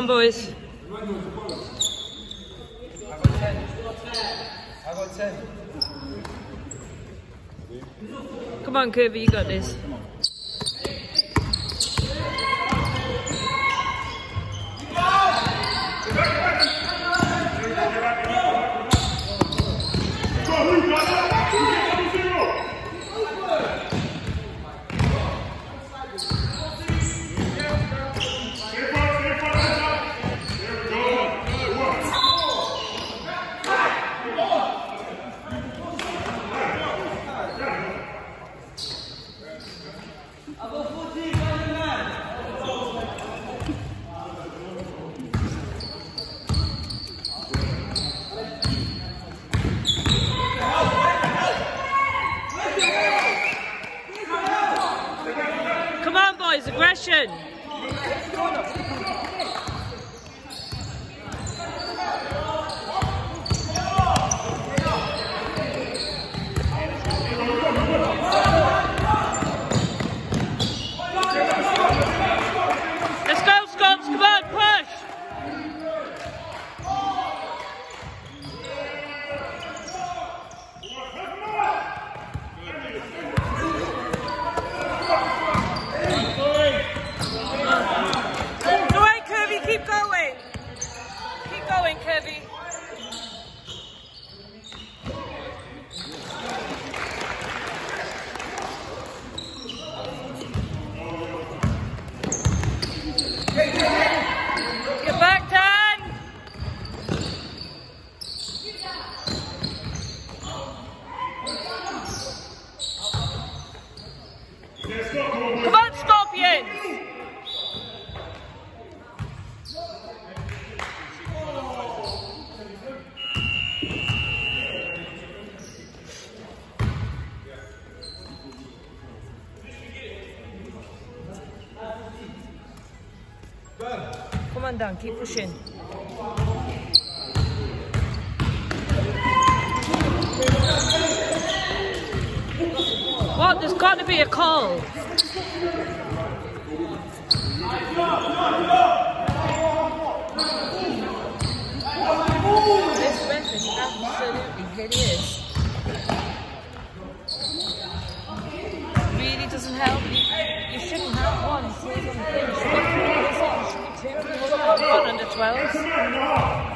on, boys. Come on, Kirby, you got this. Boys, aggression. Let's go, Scorps. Come on, push. Go ahead, Kirby. Keep going. Keep going, Kirby. Dan. Keep pushing. What? There's got to be a call. This ref is absolutely hideous. Really doesn't help. You, shouldn't have one. You should have one under 12s.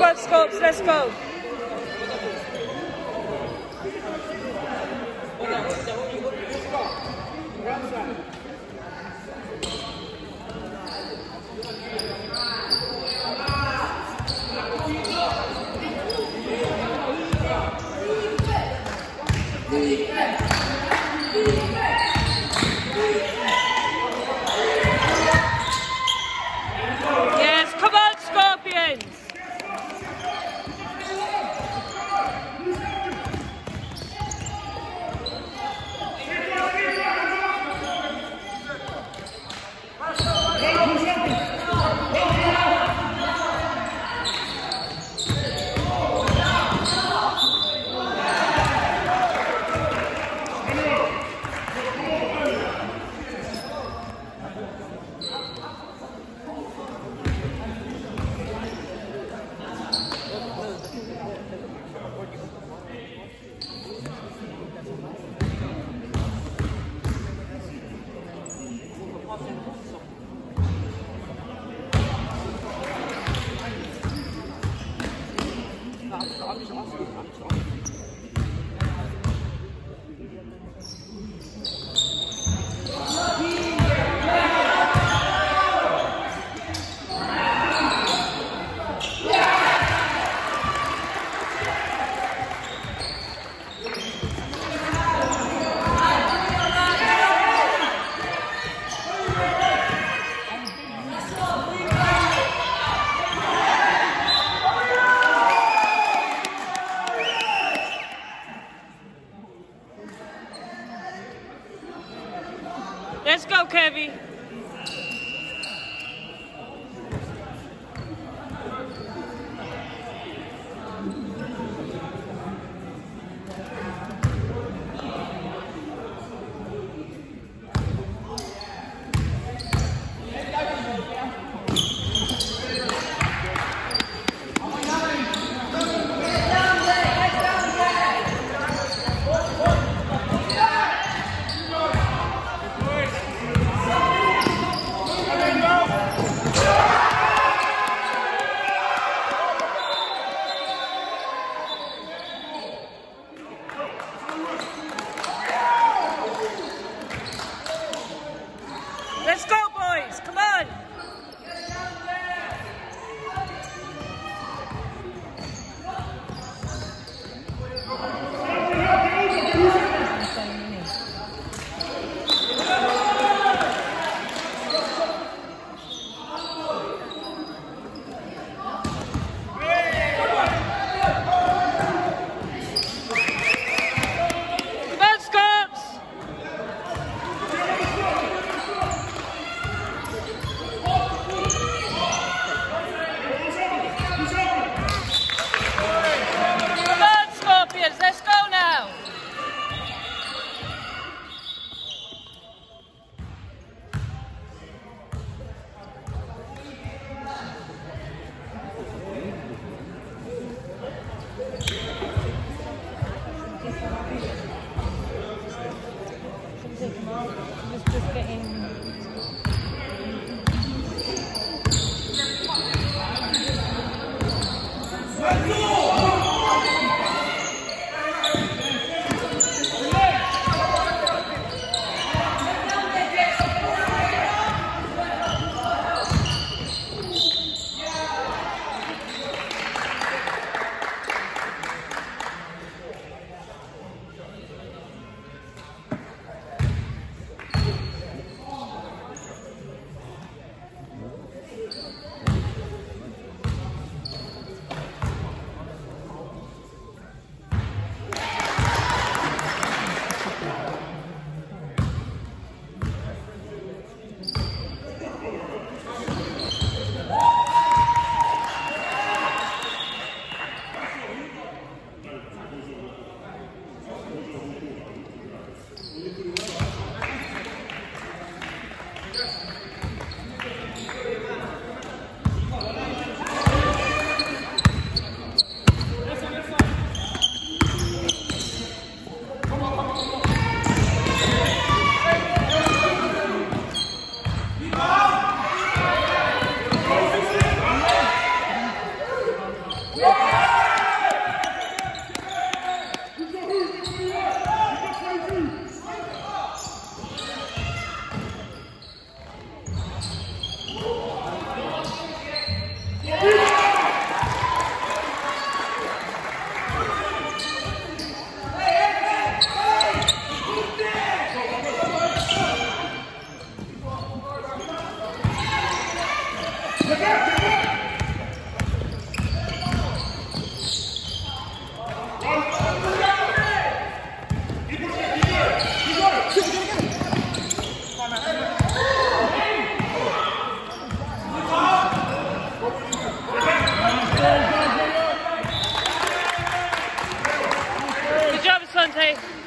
On, Scorps, let's go. Good